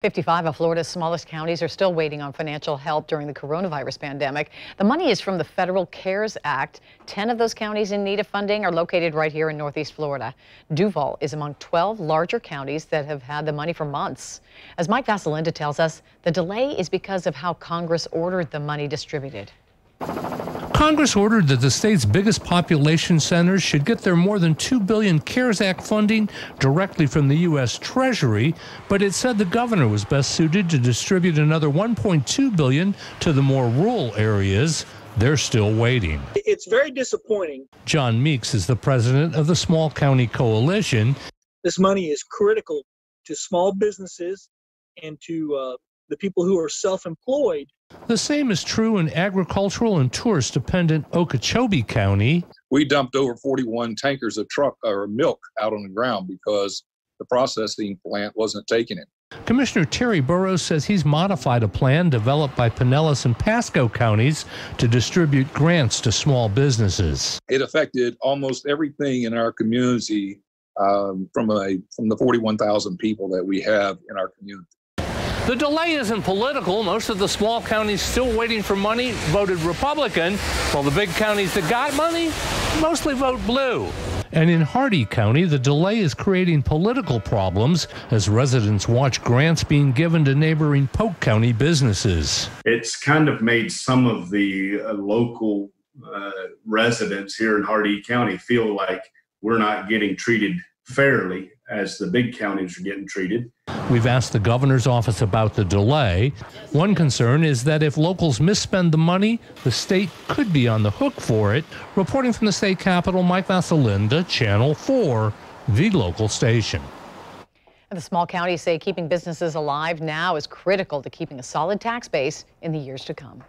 55 of Florida's smallest counties are still waiting on financial help during the coronavirus pandemic. The money is from the Federal CARES Act. 10 of those counties in need of funding are located right here in Northeast Florida. Duval is among 12 larger counties that have had the money for months. As Mike Vasilinda tells us, the delay is because of how Congress ordered the money distributed. Congress ordered that the state's biggest population centers should get their more than 2 billion CARES Act funding directly from the US Treasury, but it said the governor was best suited to distribute another 1.2 billion to the more rural areas. They're still waiting. It's very disappointing. John Meeks is the president of the Small County Coalition. This money is critical to small businesses and to uh, the people who are self employed the same is true in agricultural and tourist dependent Okeechobee County. We dumped over 41 tankers of truck or milk out on the ground because the processing plant wasn't taking it. Commissioner Terry Burroughs says he's modified a plan developed by Pinellas and Pasco counties to distribute grants to small businesses. It affected almost everything in our community um, from a from the 41,000 people that we have in our community. The delay isn't political. Most of the small counties still waiting for money voted Republican, while the big counties that got money mostly vote blue. And in Hardee County, the delay is creating political problems as residents watch grants being given to neighboring Polk County businesses. It's kind of made some of the uh, local uh, residents here in Hardee County feel like we're not getting treated fairly as the big counties are getting treated. We've asked the governor's office about the delay. One concern is that if locals misspend the money, the state could be on the hook for it. Reporting from the state capitol, Mike Vasilinda, Channel 4, the local station. And the small counties say keeping businesses alive now is critical to keeping a solid tax base in the years to come.